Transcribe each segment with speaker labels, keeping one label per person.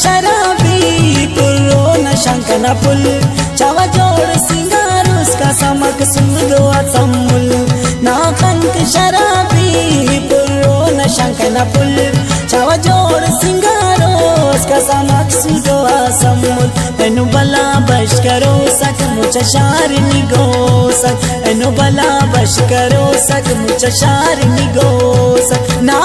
Speaker 1: शराबी पुर्रो न शंकन पुल चावा जोड़ सिंगार, उसका समक सुंदो असमुल ना खंक शराबी पुर्रो न शंकन पुल चावा जोड़ सिंगारो, उसका समक सुंदो असमुल एनु बला बश करो सक, मुझ शार निगो सक। एनु बला बश करो सक, मुझ शार निगो सक। ना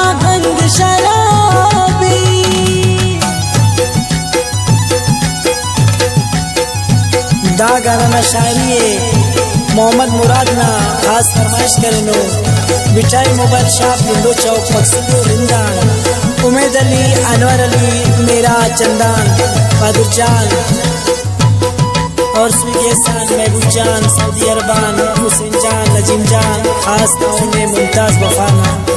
Speaker 1: दा गाना शायरी मोहम्मद मुराद ना खास फरमाइश करे नो। मिठाई मोबाइल शॉप विंडो चौक मकसूदो रिंदान उमेद अली, अनवर अली मेरा चंदान, बहादुर जान। और स्वीगे सान महबूब जान, सऊदी अरबान, हुसैन जान, नजीम जान, खास गाँव में मुमताज़ बफाना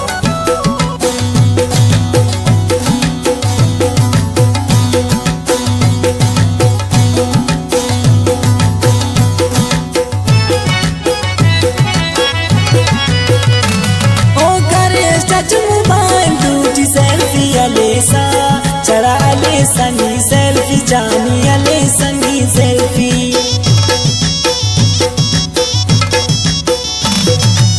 Speaker 1: सनी सेल्फी, जानी अले सनी सेल्फी।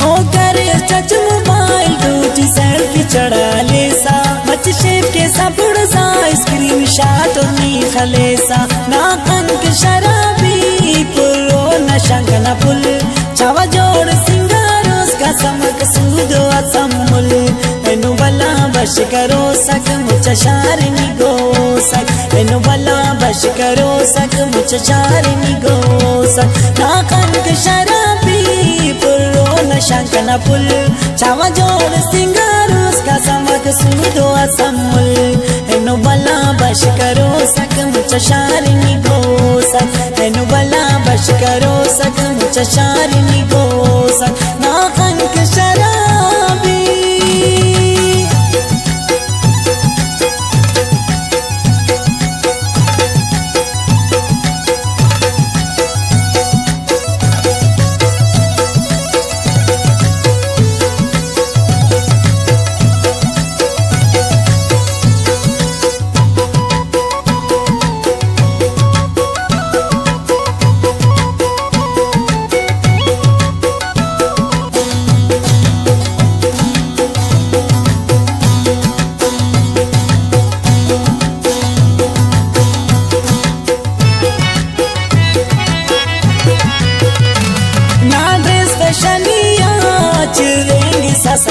Speaker 1: ओ करे टच मोबाइल दूजी सेल्फी चढ़ा ले सा बच शेप के सा बुड़ सा स्क्रीन शॉट नी खले सा ना कन के शराबी, पुरो नशा न पुल। चावा जोड़ सिंगारोस का समक सूदो असमुल बश करो सक मुझ शारनी गो सक। तेन भला बश करो सक मुझ शारनी गो सक। ना कनक शराबी पुरो नशा कना पुल। चावा जोर सिंगार उसका समक सुन दो असमुल। तेन भला बश करो सक मुझ शारनी गो सक। तेन भला बश करो सक मुझ शारनी गो सक। ना कनक शरा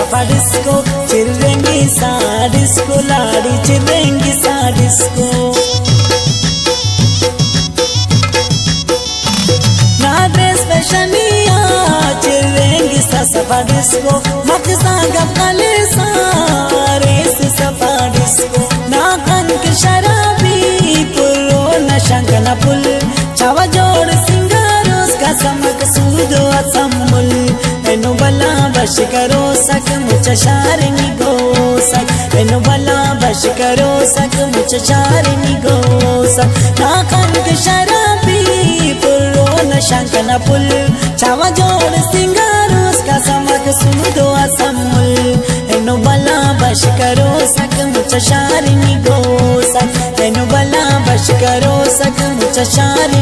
Speaker 1: चिरेंगी सा सफ़ा डिस्को चिरेंगी सा डिस्को लाड़ी चिरेंगी सा डिस्को ना ड्रेस फैशनिया चिरेंगी सा सफ़ा डिस्को मकसा गले सक मुझ शारनी गो सक। एनु बला बश करो सक मुझ शारनी गो सक। ना कन के शराबी पुरो न शंक न पुल। चावा जोड़ सिंगारोस का समक सूदो असमुल। एनु बला बश करो सक मुझ शारनी गो सक। एनु बला बश करो सक मुझ शारनी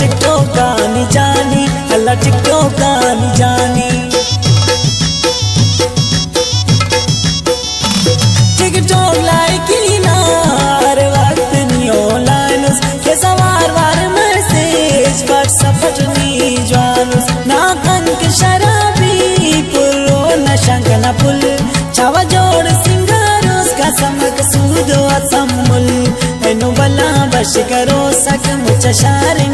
Speaker 1: टिको कानी जानी अल्लाह टिको कानी जानी टिकटॉक लाई किली ना हर वक्त नियो लाइनस के सवार वार मैसेज व्हाट्सएप जनी जानस ना कन के शराबी पुरो नशा कना पुल। छावा जोड़ सिंगारोस का समक सूदो असमुल एनो बला बश करो सक मुझे शारिन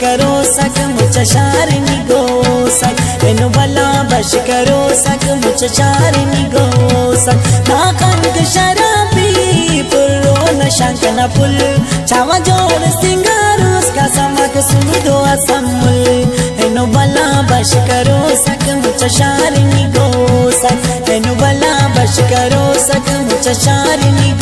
Speaker 1: करो सक मुझ चार नि गो सक इन भला बश करो सक मुझ चार नि गो सक ना कंद शराबी पुरो न शंक न पुल। चाव जोड़ सिंगार उसका समक सुन दो असमुल। इन भला बश करो सक मुझ चार नि गो सक इन भला बश करो सक मुझ चार नि